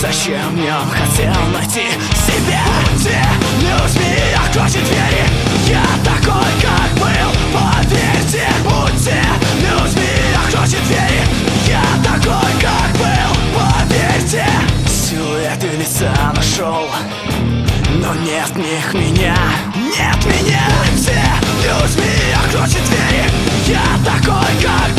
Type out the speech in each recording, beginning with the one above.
Зачем я хотел найти себя? Ты не уж меня двери. Я такой них меня, нет меня. Все людьми окружит двери. Я такой, как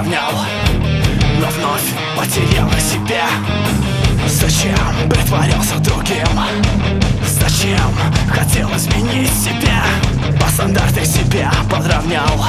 подровнял Но вновь потерял себя Зачем притворился другим? Зачем хотел изменить себя? По стандарты себя подровнял